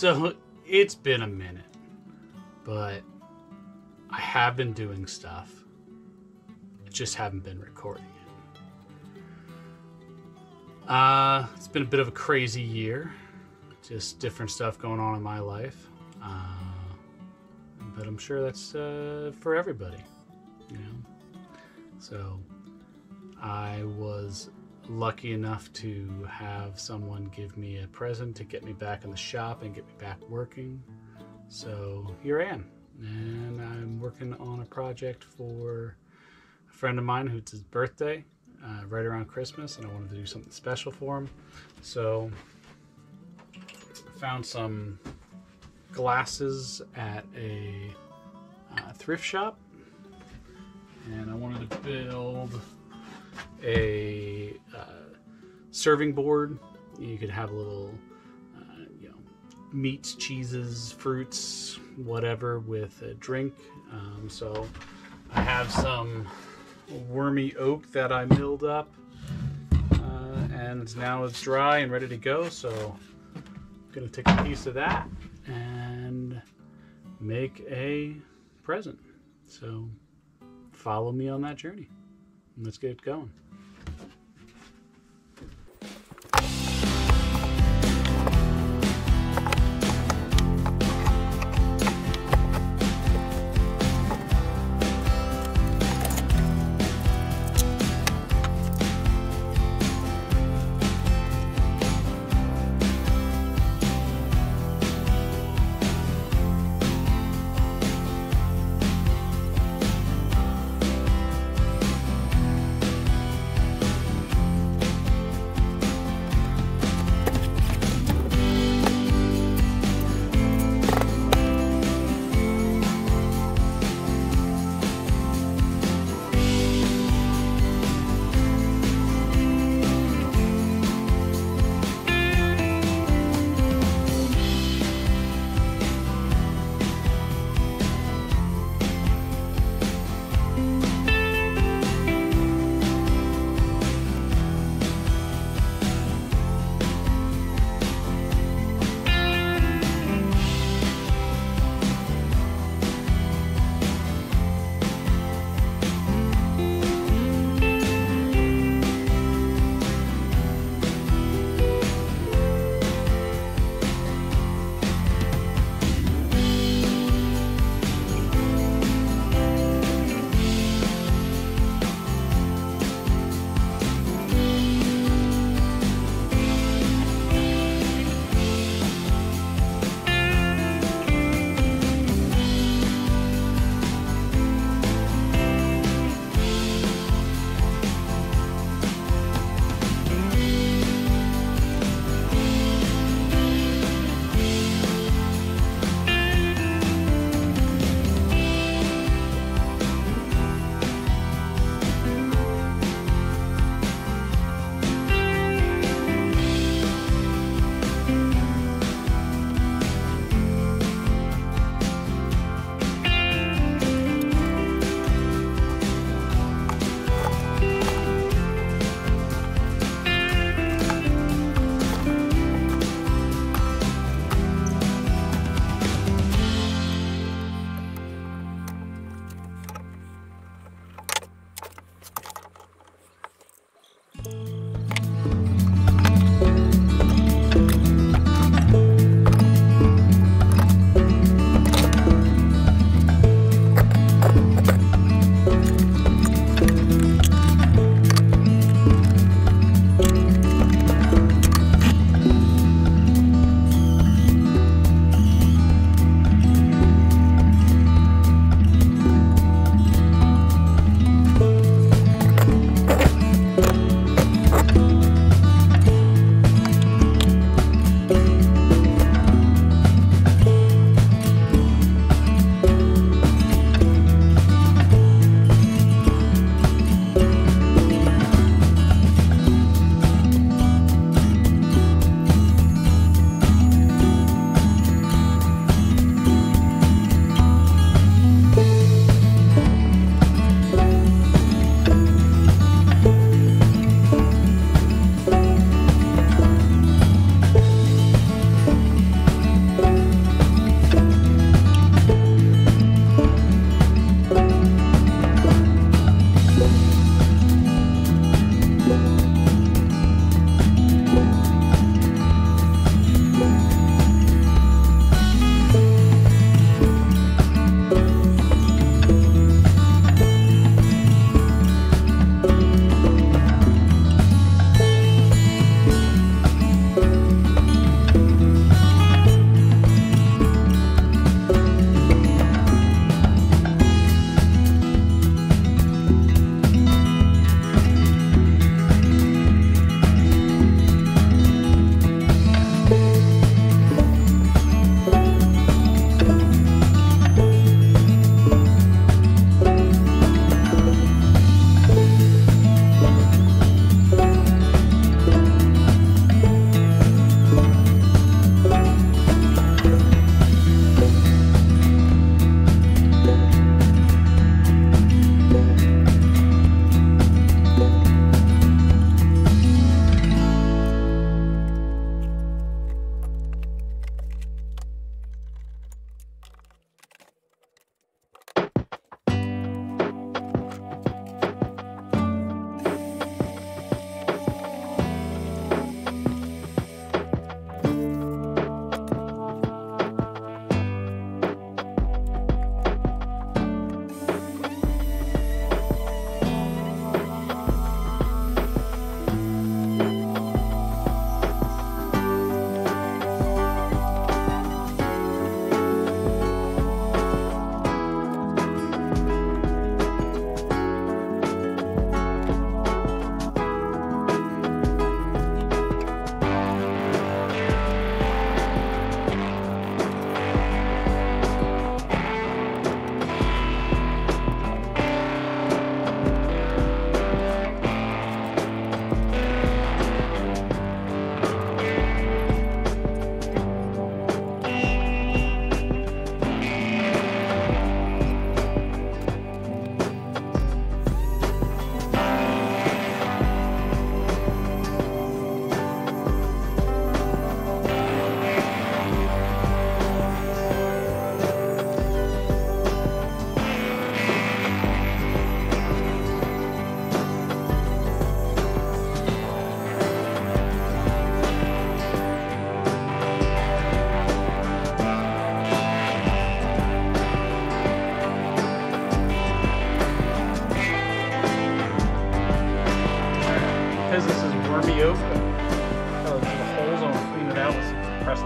So it's been a minute, but I have been doing stuff. I just haven't been recording it. Uh, it's been a bit of a crazy year. Just different stuff going on in my life. Uh, but I'm sure that's uh, for everybody, you know. So I was lucky enough to have someone give me a present to get me back in the shop and get me back working. So here I am, and I'm working on a project for a friend of mine who's his birthday uh, right around Christmas, and I wanted to do something special for him. So I found some glasses at a uh, thrift shop, and I wanted to build a serving board. You could have a little, uh, you know, meats, cheeses, fruits, whatever with a drink. Um, so I have some wormy oak that I milled up, uh, and now it's dry and ready to go. So I'm gonna take a piece of that and make a present. So follow me on that journey. Let's get going.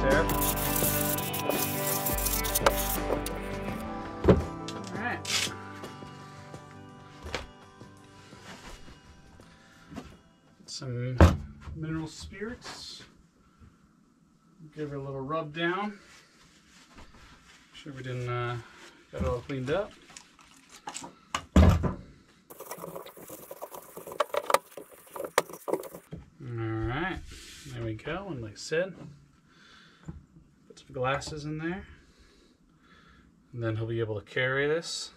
All right. Some mineral spirits. Give her a little rub down. Make sure we didn't uh, it all cleaned up. Alright, there we go. And like I said, glasses in there. And then he'll be able to carry this.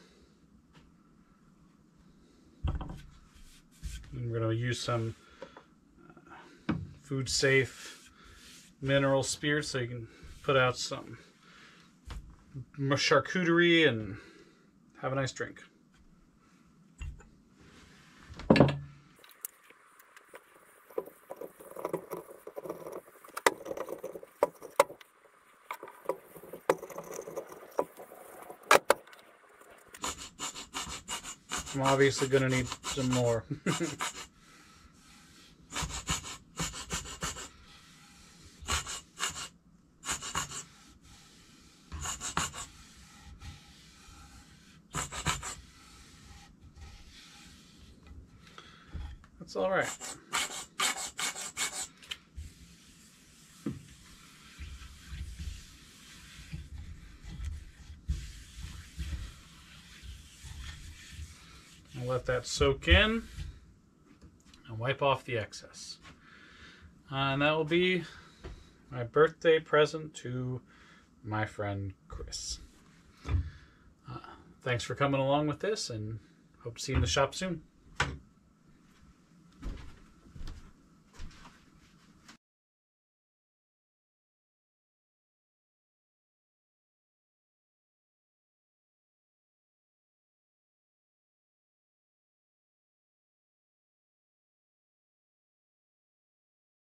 We're going to use some uh, food safe mineral spirits so you can put out some charcuterie and have a nice drink. I'm obviously going to need some more. That's all right. I'll let that soak in and wipe off the excess. Uh, and that will be my birthday present to my friend Chris. Uh, thanks for coming along with this and hope to see you in the shop soon.